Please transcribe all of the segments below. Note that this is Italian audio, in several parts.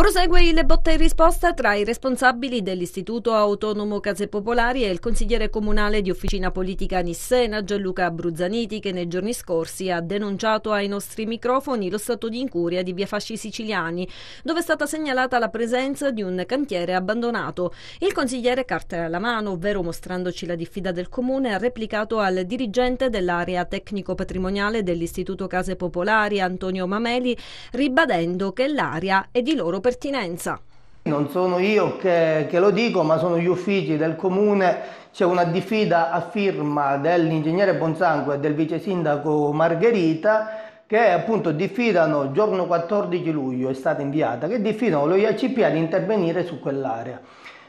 Prosegue il botta in risposta tra i responsabili dell'Istituto Autonomo Case Popolari e il consigliere comunale di Officina Politica Nissena Gianluca Bruzzaniti che nei giorni scorsi ha denunciato ai nostri microfoni lo stato di incuria di Via Fasci Siciliani dove è stata segnalata la presenza di un cantiere abbandonato. Il consigliere carta alla mano, ovvero mostrandoci la diffida del comune, ha replicato al dirigente dell'area tecnico-patrimoniale dell'Istituto Case Popolari Antonio Mameli ribadendo che l'area è di loro per pertinenza. Non sono io che, che, lo dico, ma sono gli uffici del comune. C'è una diffida a firma dell'ingegnere Bonsangue e del vice sindaco Margherita che appunto diffidano, giorno 14 luglio è stata inviata, che diffidano lo IACP ad intervenire su quell'area.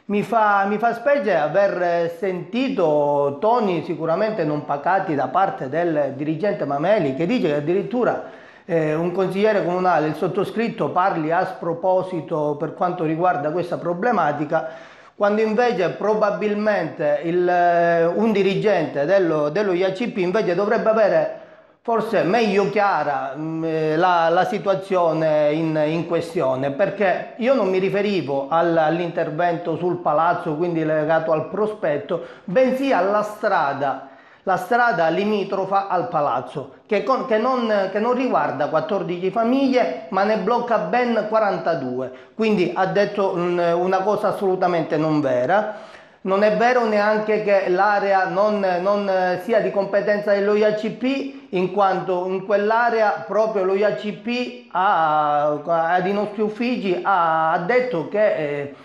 Mi fa, mi fa specie aver sentito toni sicuramente non pacati da parte del dirigente Mameli che dice che addirittura eh, un consigliere comunale, il sottoscritto, parli a sproposito per quanto riguarda questa problematica, quando invece probabilmente il, eh, un dirigente dello, dello IACP invece dovrebbe avere forse meglio chiara mh, mm, eh, la, la, situazione in, in, questione, perché io non mi riferivo all'intervento sul palazzo, quindi legato al prospetto, bensì alla strada la strada limitrofa al palazzo, che, con, che, non, che, non, riguarda 14 famiglie, ma ne blocca ben 42. Quindi ha detto un, una cosa assolutamente non vera. Non è vero neanche che l'area non, non, sia di competenza dello IACP, in quanto in quell'area proprio lo IACP ha, ad i nostri uffici ha, ha detto che... Eh,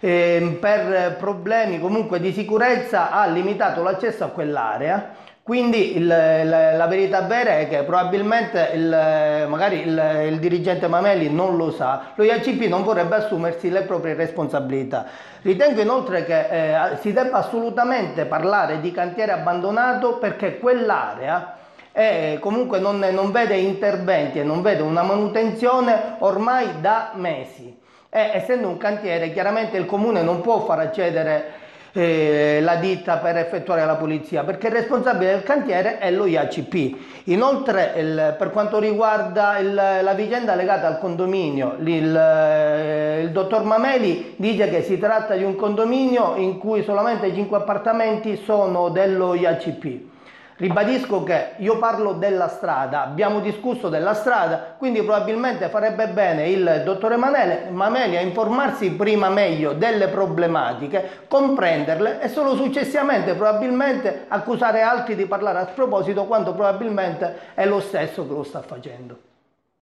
eh, per problemi comunque di sicurezza ha limitato l'accesso a quell'area. Quindi il, la, la, verità vera è che probabilmente il, magari il, il, dirigente Mameli non lo sa, lo IACP non vorrebbe assumersi le proprie responsabilità. Ritengo inoltre che eh, si debba assolutamente parlare di cantiere abbandonato perché quell'area eh, comunque non, non vede interventi e non vede una manutenzione ormai da mesi e essendo un cantiere chiaramente il comune non può far accedere eh, la ditta per effettuare la pulizia perché il responsabile del cantiere è lo IACP. Inoltre il, per quanto riguarda il, la vicenda legata al condominio, il, eh, il dottor Mameli dice che si tratta di un condominio in cui solamente 5 appartamenti sono dello IACP. Ribadisco che io parlo della strada, abbiamo discusso della strada, quindi probabilmente farebbe bene il dottore Manele, Mameli a informarsi prima meglio delle problematiche, comprenderle e solo successivamente probabilmente accusare altri di parlare a sproposito quando probabilmente è lo stesso che lo sta facendo.